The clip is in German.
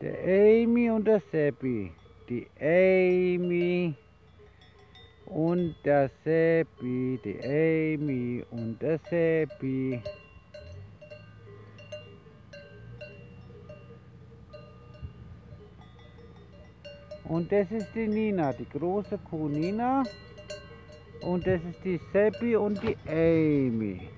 Der Amy und der Seppi. Die Amy und der Seppi. Die Amy und der Seppi. Und das ist die Nina, die große Kuh Nina. Und das ist die Seppi und die Amy.